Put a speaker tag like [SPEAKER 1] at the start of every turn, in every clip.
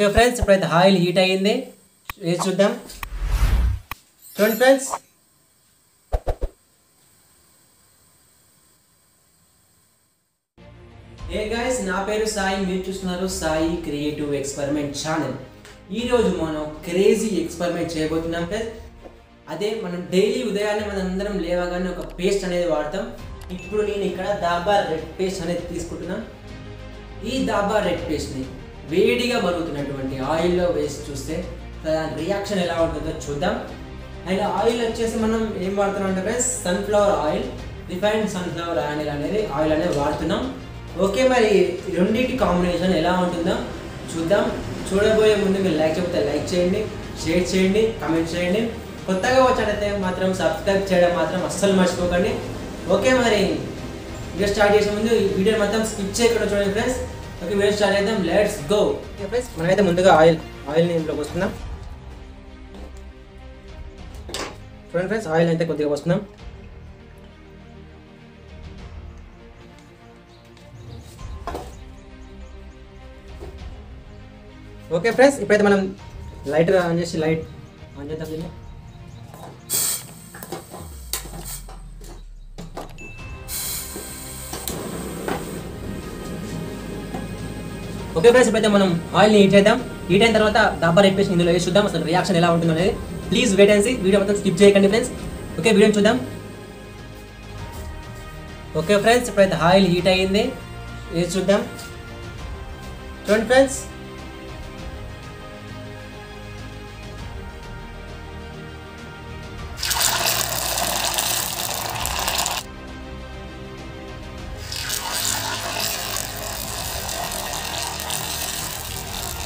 [SPEAKER 1] Okay friends ఇప్పుడైతే oil heat అయ్యింది. వేసి చూద్దాం? చూడండి ఫ్రెండ్స్ ఏ గాయస్ నా పేరు సాయి. మీరు చూస్తున్నారు సాయి క్రియేటివ్ ఎక్స్పెరిమెంట్ ఛానల్ ఈరోజు మనం క్రేజీ ఎక్స్పెరిమెంట్ చేయబోతున్నాం ఫ్రెండ్స్ అదే మనం డైలీ ఉదయాన్నే మనం అందరం లేవగానే ఒక పేస్ట్ అనేది వాడతాం. ఇప్పుడు నేను ఇక్కడ దాబా రెడ్ పేస్ట్ అనేది తీసుకుంటున్నాను. ఈ దాబా రెడ్ పేస్ట్ని వేడిగా మరుగుతున్నటువంటి ఆయిల్లో వేసి చూస్తే దాని రియాక్షన్ ఎలా ఉంటుందో చూద్దాం. అండ్ ఆయిల్ వచ్చేసి మనం ఏం వాడుతున్నాం అంటే friends sunflower oil refined sunflower oil అనేది ఆయిల్ అనేది వాడుతున్నాం. ఓకే మరి రెండింటి కాంబినేషన్ ఎలా ఉంటుందో చూద్దాం. చూడబోయే ముందు మీరు లైక్ చెప్తే లైక్ చేయండి షేర్ చేయండి కమెంట్ చేయండి. కొత్తగా వచ్చాడైతే మాత్రం సబ్స్క్రైబ్ చేయడం మాత్రం అస్సలు మర్చిపోకండి. ఓకే మరి వీడియో స్టార్ట్ చేసే ముందు ఈ వీడియో మొత్తం స్కిప్ చేయకుండా చూడండి ఫ్రెండ్స్. ఓకే స్టార్ట్ చేద్దాం లెట్స్ గో ఓకే ఫ్రెండ్స్ మనమైతే ముందుగా ఆయిల్ ఆయిల్ని ఇంట్లో పోసుకుందాం. చూడండి ఫ్రెండ్స్ ఆయిల్ అయితే కొద్దిగా పోసుకుందాం. ఓకే ఫ్రెండ్స్ ఇప్పుడైతే మనం లైట్ ఆన్ చేసి లైట్ ఆన్ చేద్దాం ఓకే ఫ్రెండ్స్ ఇప్పుడైతే మనం ఆయిల్ని హీట్ చేద్దాం. హీట్ అయిన తర్వాత దబ్బర్ ఎప్పేసి ఇందులో వేసి చూద్దాం. అసలు రియాక్షన్ ఎలా ఉంటుందో అనేది. ప్లీజ్ వెయిట్ అండ్ వీడియో మొత్తం స్కిప్ చేయకండి ఫ్రెండ్స్ ఓకే వీడియోని చూద్దాం. ఓకే ఫ్రెండ్స్ ఇప్పుడైతే ఆయిల్ హీట్ అయ్యింది. వేసి చూద్దాం. చూడండి friends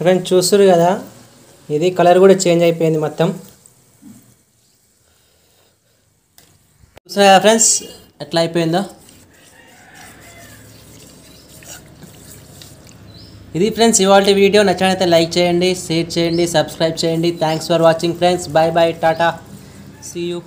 [SPEAKER 1] Friends చూస్తురు కదా? ఇది కలర్ కూడా చేంజ్ అయిపోయింది మొత్తం. చూసారు కదా ఫ్రెండ్స్? ఎట్లా అయిపోయిందో? ఇది ఫ్రెండ్స్ ఇవాళ వీడియో నచ్చినట్లయితే లైక్ చేయండి షేర్ చేయండి సబ్స్క్రైబ్ చేయండి. Thanks for watching friends bye bye Tata see you